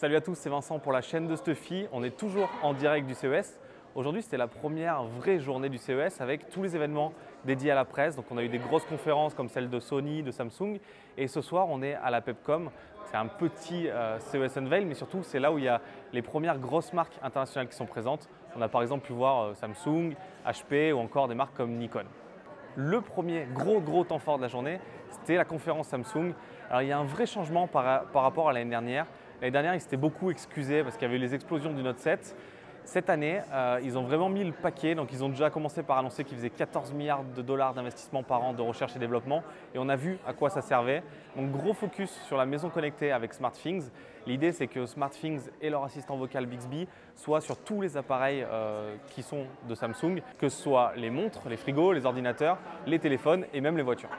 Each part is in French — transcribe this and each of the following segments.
Salut à tous, c'est Vincent pour la chaîne de Stuffy. On est toujours en direct du CES. Aujourd'hui, c'était la première vraie journée du CES avec tous les événements dédiés à la presse. Donc, on a eu des grosses conférences comme celle de Sony, de Samsung. Et ce soir, on est à la Pepcom. C'est un petit euh, CES Unveil, mais surtout, c'est là où il y a les premières grosses marques internationales qui sont présentes. On a par exemple pu voir euh, Samsung, HP ou encore des marques comme Nikon. Le premier gros, gros temps fort de la journée, c'était la conférence Samsung. Alors, il y a un vrai changement par, par rapport à l'année dernière. L'année dernière, ils s'étaient beaucoup excusés parce qu'il y avait eu les explosions du Note 7. Cette année, euh, ils ont vraiment mis le paquet. Donc, ils ont déjà commencé par annoncer qu'ils faisaient 14 milliards de dollars d'investissement par an de recherche et développement. Et on a vu à quoi ça servait. Donc, gros focus sur la maison connectée avec SmartThings. L'idée, c'est que SmartThings et leur assistant vocal Bixby soient sur tous les appareils euh, qui sont de Samsung, que ce soit les montres, les frigos, les ordinateurs, les téléphones et même les voitures.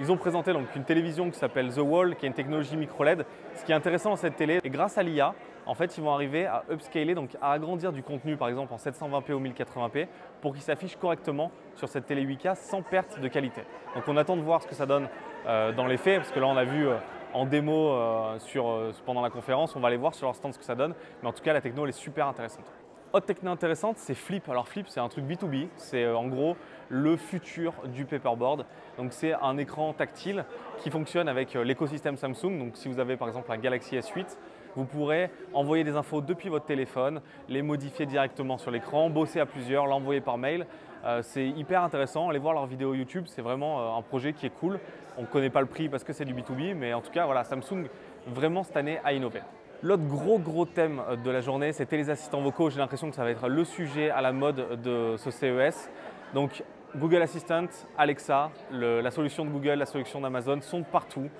Ils ont présenté donc une télévision qui s'appelle The Wall, qui est une technologie micro LED. Ce qui est intéressant dans cette télé, et grâce à l'IA, en fait, ils vont arriver à upscaler, donc à agrandir du contenu, par exemple en 720p ou 1080p, pour qu'il s'affiche correctement sur cette télé 8K sans perte de qualité. Donc on attend de voir ce que ça donne euh, dans les faits, parce que là on a vu euh, en démo euh, sur, pendant la conférence, on va aller voir sur leur stand ce que ça donne, mais en tout cas la techno elle est super intéressante. Autre techno intéressante, c'est Flip. Alors Flip, c'est un truc B2B. C'est euh, en gros le futur du paperboard. Donc c'est un écran tactile qui fonctionne avec euh, l'écosystème Samsung. Donc si vous avez par exemple un Galaxy S8, vous pourrez envoyer des infos depuis votre téléphone, les modifier directement sur l'écran, bosser à plusieurs, l'envoyer par mail. Euh, c'est hyper intéressant. Allez voir leur vidéo YouTube, c'est vraiment un projet qui est cool. On ne connaît pas le prix parce que c'est du B2B, mais en tout cas, voilà, Samsung vraiment cette année a innové. L'autre gros gros thème euh, de la journée, c'était les assistants vocaux. J'ai l'impression que ça va être le sujet à la mode de ce CES. Donc Google Assistant, Alexa, la solution de Google, la solution d'Amazon sont partout.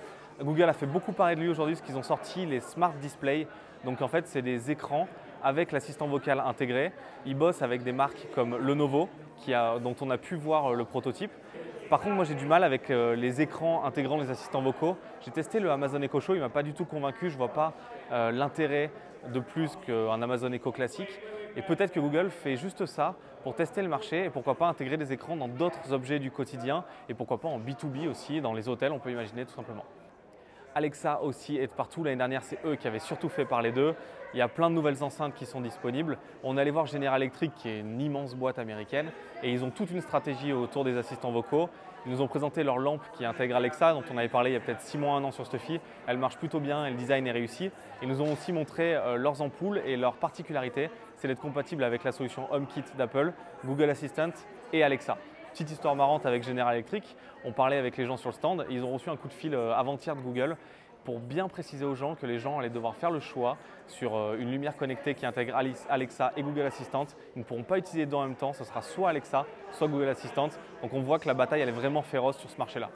Google a fait beaucoup parler de lui aujourd'hui parce qu'ils ont sorti les Smart Display. Donc en fait, c'est des écrans avec l'assistant vocal intégré. Ils bossent avec des marques comme Lenovo, qui dont on a pu voir le prototype. Par contre, moi j'ai du mal avec euh, les écrans intégrant les assistants vocaux. J'ai testé le Amazon Echo Show, il m'a pas du tout convaincu. Je ne vois pas euh, l'intérêt de plus qu'un Amazon Echo classique. Et peut-être que Google fait juste ça pour tester le marché et pourquoi pas intégrer des écrans dans d'autres objets du quotidien et pourquoi pas en B2B aussi, dans les hôtels, on peut imaginer tout simplement. Alexa aussi est partout. L'année dernière, c'est eux qui avaient surtout fait parler d'eux. Il y a plein de nouvelles enceintes qui sont disponibles. On allait voir General Electric, qui est une immense boîte américaine, et ils ont toute une stratégie autour des assistants vocaux. Ils nous ont présenté leur lampe qui intègre Alexa, dont on avait parlé il y a peut-être 6 mois, 1 an sur Stuffy. Elle marche plutôt bien le design est réussi. Ils nous ont aussi montré euh, leurs ampoules et leur particularité, c'est d'être compatible avec la solution HomeKit d'Apple, Google Assistant et Alexa. Petite histoire marrante avec General Electric, on parlait avec les gens sur le stand, ils ont reçu un coup de fil euh, avant-hier de Google pour bien préciser aux gens que les gens allaient devoir faire le choix sur euh, une lumière connectée qui intègre Alexa et Google Assistant. Ils ne pourront pas utiliser deux en même temps, ce sera soit Alexa, soit Google Assistant. Donc on voit que la bataille est vraiment féroce sur ce marché-là.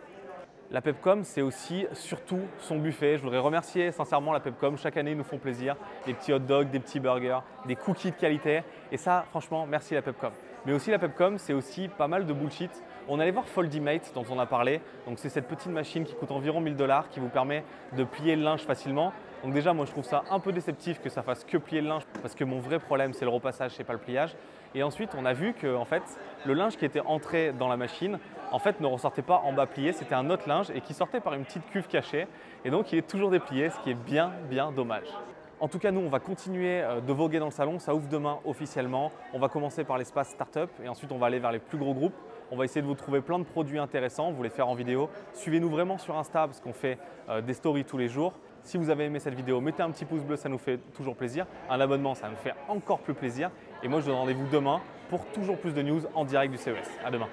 La Pepcom, c'est aussi surtout son buffet. Je voudrais remercier sincèrement la Pepcom. Chaque année, ils nous font plaisir. Des petits hot dogs, des petits burgers, des cookies de qualité. Et ça, franchement, merci la Pepcom. Mais aussi la Pepcom, c'est aussi pas mal de bullshit. On allait voir Foldimate dont on a parlé. Donc c'est cette petite machine qui coûte environ 1000 dollars qui vous permet de plier le linge facilement. Donc déjà, moi je trouve ça un peu déceptif que ça fasse que plier le linge parce que mon vrai problème c'est le repassage, c'est pas le pliage. Et ensuite, on a vu que en fait, le linge qui était entré dans la machine, en fait, ne ressortait pas en bas plié, c'était un autre linge et qui sortait par une petite cuve cachée. Et donc, il est toujours déplié, ce qui est bien, bien dommage. En tout cas, nous, on va continuer euh, de voguer dans le salon. Ça ouvre demain officiellement. On va commencer par l'espace startup et ensuite, on va aller vers les plus gros groupes. On va essayer de vous trouver plein de produits intéressants, vous les faire en vidéo? Suivez-nous vraiment sur Insta parce qu'on fait euh, des stories tous les jours. Si vous avez aimé cette vidéo, mettez un petit pouce bleu, ça nous fait toujours plaisir. Un abonnement, ça nous fait encore plus plaisir. Et moi, je vous donne rendez-vous demain pour toujours plus de news en direct du CES. À demain.